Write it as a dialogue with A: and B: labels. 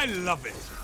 A: I love it.